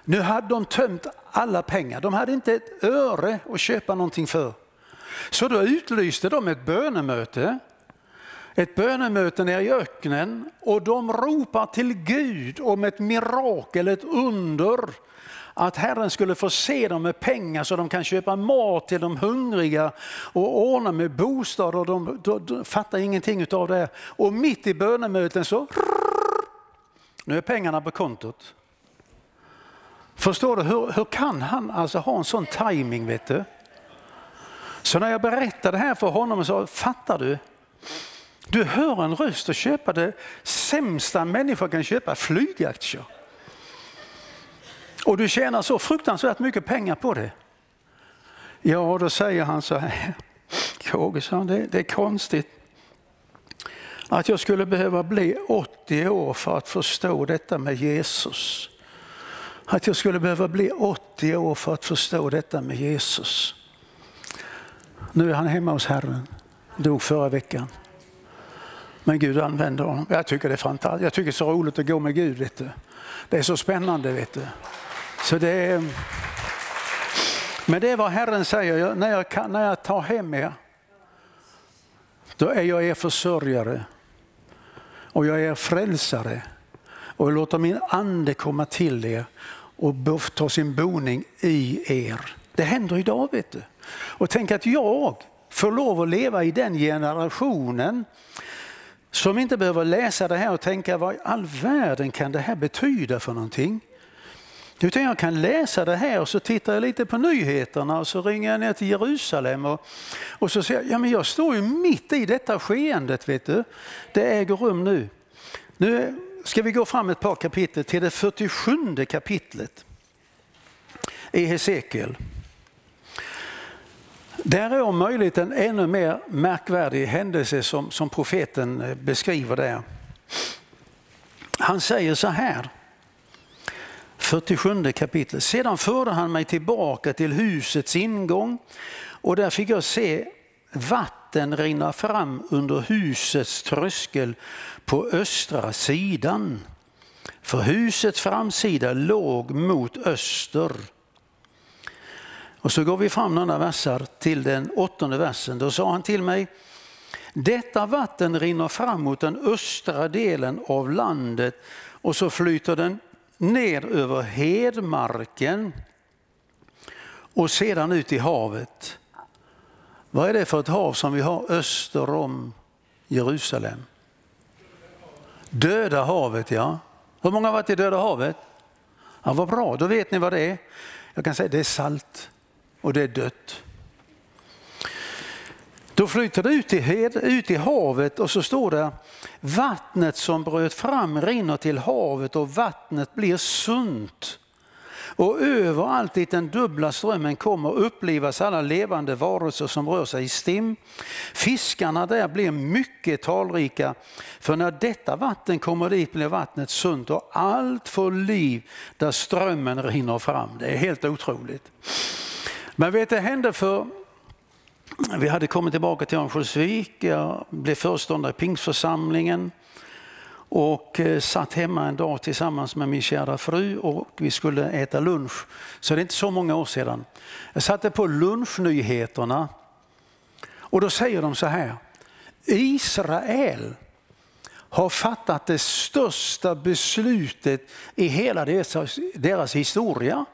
Nu hade de tömt alla pengar, de hade inte ett öre att köpa någonting för. Så då utlyste de ett bönemöte, ett bönemöte nere i öknen och de ropar till Gud om ett mirakel, ett under att Herren skulle förse dem med pengar så de kan köpa mat till de hungriga och ordna med bostad och de, de, de fattar ingenting av det. Och mitt i bönemöten så nu är pengarna på kontot. Förstår du, hur, hur kan han alltså ha en sån timing vet du? Så när jag berättade det här för honom så fattar du, Du hör en röst och köpa det sämsta människor kan köpa, flygaktier. Och du tjänar så fruktansvärt mycket pengar på det. Ja, då säger han så här, Kågesson, det, det är konstigt att jag skulle behöva bli 80 år för att förstå detta med Jesus. Att jag skulle behöva bli 80 år för att förstå detta med Jesus. Nu är han hemma hos Herren, dog förra veckan. Men Gud använder honom. Jag tycker det är fantastiskt. Jag tycker det är så roligt att gå med Gud. Vet du. Det är så spännande. Vet du. Så det är... Men det är vad Herren säger, när jag, när jag tar hem er, då är jag er försörjare och jag är er frälsare och jag låter min ande komma till er och ta sin boning i er. Det händer idag vet du. Och tänk att jag får lov att leva i den generationen som inte behöver läsa det här och tänka vad i all världen kan det här betyda för någonting? Utan jag kan läsa det här och så tittar jag lite på nyheterna och så ringer jag ner till Jerusalem och, och så säger jag, ja men jag står ju mitt i detta skeendet vet du. Det äger rum nu. Nu ska vi gå fram ett par kapitel till det 47 kapitlet i Hesekiel. Där är om möjligt en ännu mer märkvärdig händelse som, som profeten beskriver där. Han säger så här, 47 kapitlet. Sedan förde han mig tillbaka till husets ingång och där fick jag se vatten rinna fram under husets tröskel på östra sidan. För husets framsida låg mot öster. Och så går vi fram några versar till den åttonde versen. Då sa han till mig, detta vatten rinner fram mot den östra delen av landet och så flyter den ner över hedmarken och sedan ut i havet. Vad är det för ett hav som vi har öster om Jerusalem? Döda havet, ja. Hur många har varit i Döda havet? Ja, vad bra, då vet ni vad det är. Jag kan säga det är salt och det är dött. Då flyter det ut i, ut i havet och så står det vattnet som bröt fram rinner till havet och vattnet blir sunt. Och överallt dit den dubbla strömmen kommer upplivas alla levande varelser som rör sig i stim. Fiskarna där blir mycket talrika, för när detta vatten kommer dit blir vattnet sunt och allt får liv där strömmen rinner fram. Det är helt otroligt. Men vet det hände för vi hade kommit tillbaka till Örnsköldsvik, jag blev föreståndare i pingstförsamlingen och eh, satt hemma en dag tillsammans med min kära fru och vi skulle äta lunch. Så det är inte så många år sedan. Jag satte på lunchnyheterna och då säger de så här. Israel har fattat det största beslutet i hela deras, deras historia.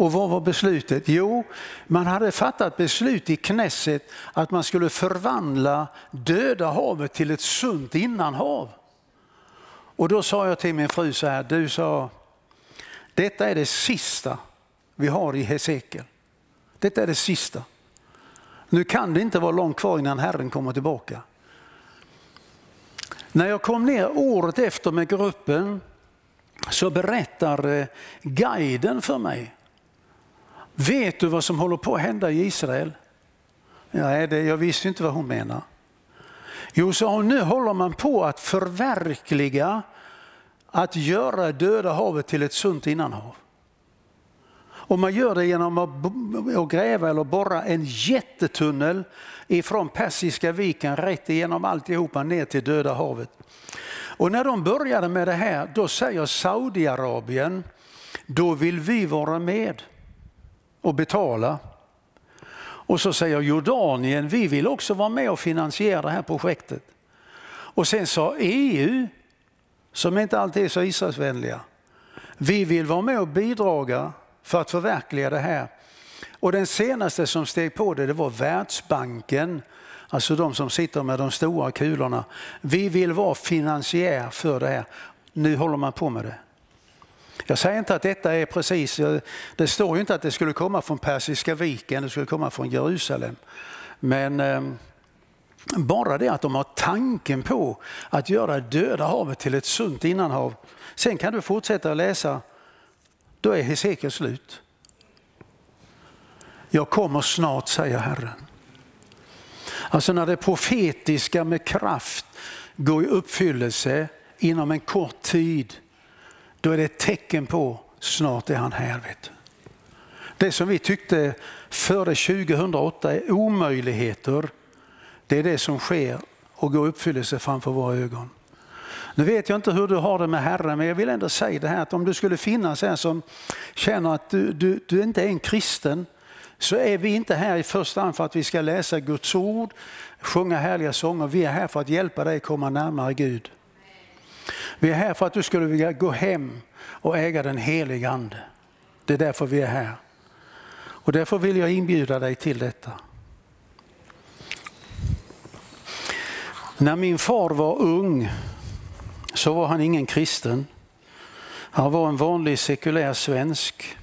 Och vad var beslutet? Jo, man hade fattat beslut i Knesset att man skulle förvandla döda havet till ett sunt innanhav. Och då sa jag till min fru så här, du sa, detta är det sista vi har i Hesekiel. Detta är det sista. Nu kan det inte vara långt kvar innan Herren kommer tillbaka. När jag kom ner året efter med gruppen så berättar eh, guiden för mig Vet du vad som håller på att hända i Israel? Nej, det, jag visste inte vad hon menar. Jo, sa hon, nu håller man på att förverkliga att göra Döda havet till ett sunt innanhav. Och man gör det genom att gräva eller borra en jättetunnel ifrån Persiska viken rätt igenom alltihopa ner till Döda havet. Och när de började med det här, då säger Saudiarabien, då vill vi vara med och betala. Och så säger Jordanien, vi vill också vara med och finansiera det här projektet. Och sen sa EU, som inte alltid är så Israelsvänliga, vi vill vara med och bidraga för att förverkliga det här. Och den senaste som steg på det, det var Världsbanken, alltså de som sitter med de stora kulorna. Vi vill vara finansiär för det här. Nu håller man på med det. Jag säger inte att detta är precis, eh, det står ju inte att det skulle komma från Persiska viken, det skulle komma från Jerusalem. Men ehm, bara det att de har tanken på att göra döda havet till ett sunt innanhav. Sen kan du fortsätta att läsa, då är Hesekiel slut. Jag kommer snart, säger Herren. Alltså när det profetiska med kraft går i uppfyllelse inom en kort tid, då är det ett tecken på snart är han här. Vet Det som vi tyckte före 2008 är omöjligheter, det är det som sker och går uppfyllelse framför våra ögon. Nu vet jag inte hur du har det med Herren, men jag vill ändå säga det här att om du skulle finnas här som känner att du, du, du inte är en kristen, så är vi inte här i första hand för att vi ska läsa Guds ord, sjunga härliga sånger. Vi är här för att hjälpa dig komma närmare Gud. Vi är här för att du skulle vilja gå hem och äga den heliga Ande. Det är därför vi är här. Och därför vill jag inbjuda dig till detta. När min far var ung så var han ingen kristen. Han var en vanlig sekulär svensk.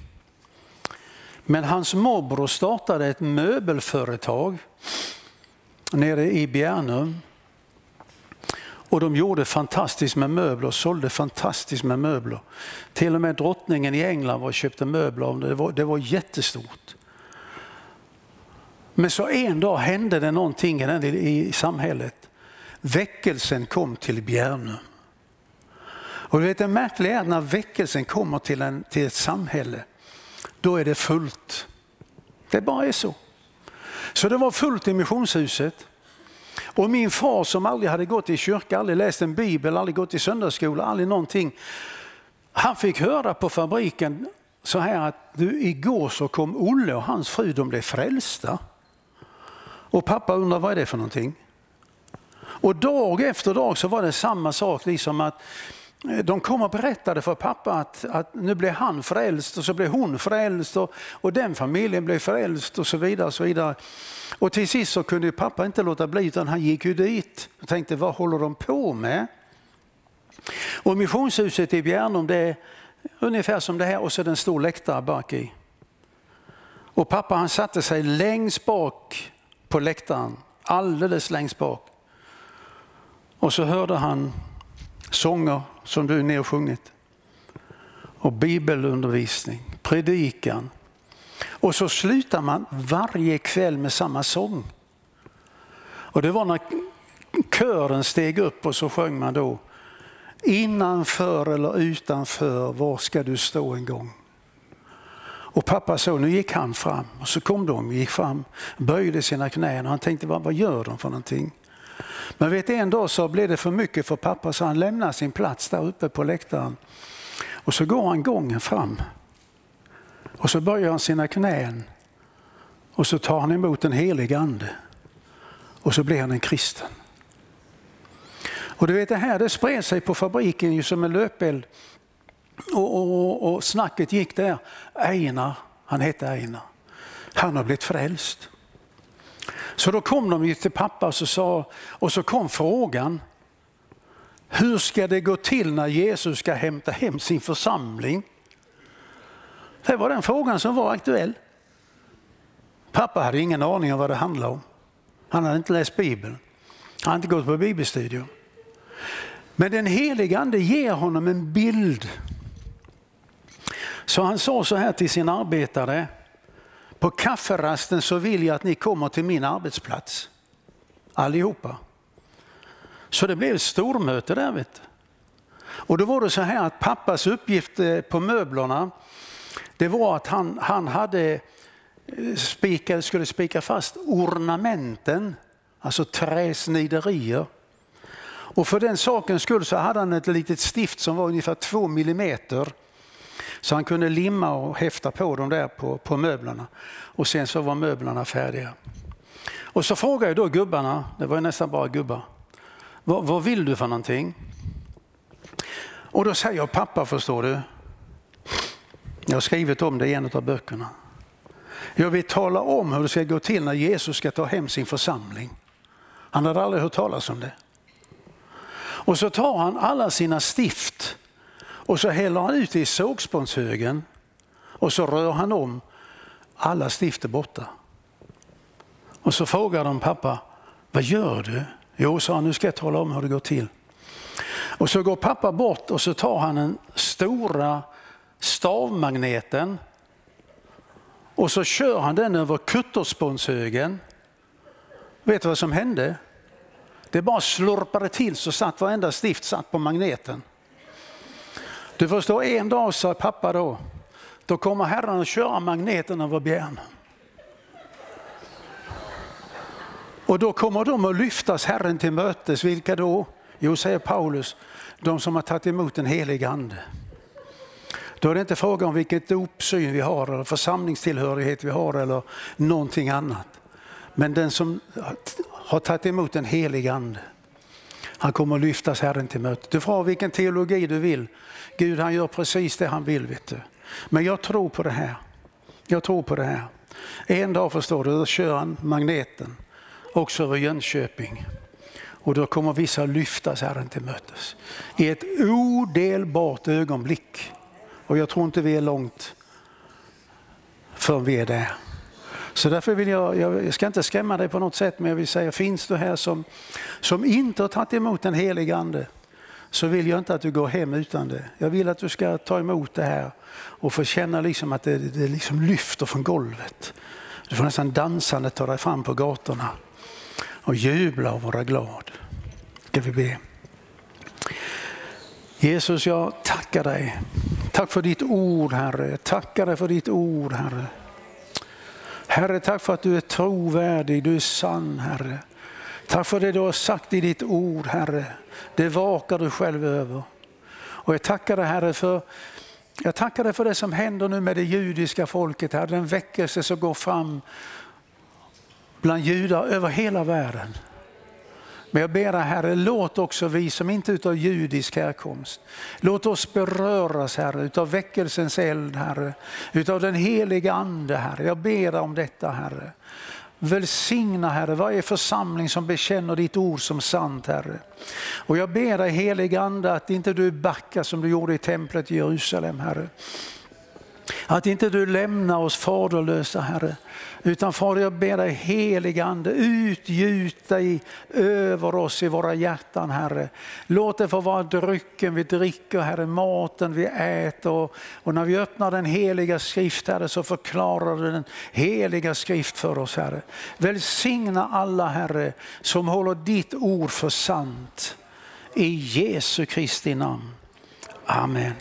Men hans morbror startade ett möbelföretag nere i Bjärnum. Och de gjorde fantastiskt med möbler och sålde fantastiskt med möbler. Till och med drottningen i England var och köpte möbler av det. Var, det var jättestort. Men så en dag hände det någonting i samhället. Väckelsen kom till Bjärnum. Och vet, det märkliga är att när väckelsen kommer till, en, till ett samhälle då är det fullt. Det bara är så. Så det var fullt i missionshuset. Och min far som aldrig hade gått i kyrka, aldrig läst en bibel, aldrig gått i söndagsskola, aldrig någonting. Han fick höra på fabriken så här att du igår så kom Olle och hans fru, de blev frälsta. Och pappa undrar vad är det för någonting? Och dag efter dag så var det samma sak, liksom att de kom och berättade för pappa att, att nu blev han frälst och så blev hon frälst och, och den familjen blev frälst och så vidare. Och så vidare. Och till sist så kunde pappa inte låta bli utan han gick ju dit och tänkte vad håller de på med? Och missionshuset i Bjärnum det är ungefär som det här och så är det en stor läktare bak i. Och pappa han satte sig längst bak på läktaren, alldeles längst bak. Och så hörde han sånger som du är sjungit. Och bibelundervisning, predikan. Och så slutar man varje kväll med samma sång. Och det var när kören steg upp och så sjöng man då Innanför eller utanför, var ska du stå en gång? Och pappa sa, nu gick han fram och så kom de, gick fram, böjde sina knän och han tänkte vad, vad gör de för någonting? Men vet en dag så blev det för mycket för pappa så han lämnar sin plats där uppe på läktaren. Och så går han gången fram. Och så böjer han sina knän. Och så tar han emot den helige ande. Och så blir han en kristen. Och du vet det här det spred sig på fabriken ju som en löpeld. Och, och, och snacket gick där. Einar, han hette Einar. Han har blivit frälst. Så då kom de till pappa och så, sa, och så kom frågan. Hur ska det gå till när Jesus ska hämta hem sin församling? Det var den frågan som var aktuell. Pappa hade ingen aning om vad det handlade om. Han hade inte läst Bibeln. Han hade inte gått på bibelstudium. Men den helige ande ger honom en bild. Så han sa så här till sin arbetare. På kafferasten så vill jag att ni kommer till min arbetsplats. Allihopa. Så det blev ett stormöte där. Vet du. Och då var det så här att pappas uppgift eh, på möblerna, det var att han, han hade eh, spika, skulle spika fast ornamenten, alltså träsniderier. Och för den sakens skull så hade han ett litet stift som var ungefär två millimeter så han kunde limma och häfta på dem där på, på möblerna. Och sen så var möblerna färdiga. Och så frågade jag då gubbarna, det var nästan bara gubbar, vad, vad vill du för någonting? Och då säger jag pappa förstår du, jag har skrivit om det i en av böckerna. Jag vill tala om hur det ska gå till när Jesus ska ta hem sin församling. Han hade aldrig hört talas om det. Och så tar han alla sina stift och så häller han ut det i sågspånshögen och så rör han om. Alla stift är borta. Och så frågar de pappa, Vad gör du? Jo, sa han, nu ska jag tala om hur det går till. Och så går pappa bort och så tar han den stora stavmagneten och så kör han den över kutterspånshögen. Vet du vad som hände? Det bara slurpade till så satt varenda stift satt på magneten. Du förstår, en dag sa pappa då, då kommer Herren att köra magneten över bjärnen. Och då kommer de att lyftas Herren till mötes. Vilka då? Jo, säger Paulus, de som har tagit emot den helige Ande. Då är det inte fråga om vilket dopsyn vi har eller församlingstillhörighet vi har eller någonting annat. Men den som har tagit emot den helige Ande, han kommer att lyftas Herren till möte. Du får ha vilken teologi du vill. Gud han gör precis det han vill. Vet du. Men jag tror på det här. Jag tror på det här. En dag förstår du, då kör han magneten också över Jönköping. Och då kommer vissa lyftas Herren till mötes. I ett odelbart ögonblick. Och jag tror inte vi är långt förrän vi är där. Så därför vill jag, jag ska inte skrämma dig på något sätt, men jag vill säga, finns du här som, som inte har tagit emot den helige Ande, så vill jag inte att du går hem utan det. Jag vill att du ska ta emot det här och få känna liksom att det, det liksom lyfter från golvet. Du får nästan dansande ta dig fram på gatorna och jubla och vara glad. Ska vi be. Jesus, jag tackar dig. Tack för ditt ord, Herre. Jag tackar dig för ditt ord, Herre. Herre, tack för att du är trovärdig, du är sann, Herre. Tack för det du har sagt i ditt ord, Herre. Det vakar du själv över. Och jag tackar dig, Herre, för jag tackar dig för det som händer nu med det judiska folket, Herre. Den väckelse som går fram bland judar över hela världen. Men jag ber dig Herre, låt också vi som inte är utav judisk härkomst, låt oss beröras Herre utav väckelsens eld Herre, utav den heliga Ande Herre. Jag ber dig om detta Herre. Välsigna Herre varje församling som bekänner ditt ord som sant Herre. Och jag ber dig helig Ande att inte du backar som du gjorde i templet i Jerusalem Herre. Att inte du lämnar oss faderlösa Herre. Utan Fader, jag ber dig heligande, Ande, utgjut dig över oss i våra hjärtan Herre. Låt det få vara drycken vi dricker Herre, maten vi äter. Och, och när vi öppnar den heliga skrift Herre så förklarar du den heliga skrift för oss Herre. Välsigna alla Herre som håller ditt ord för sant. I Jesu Kristi namn. Amen.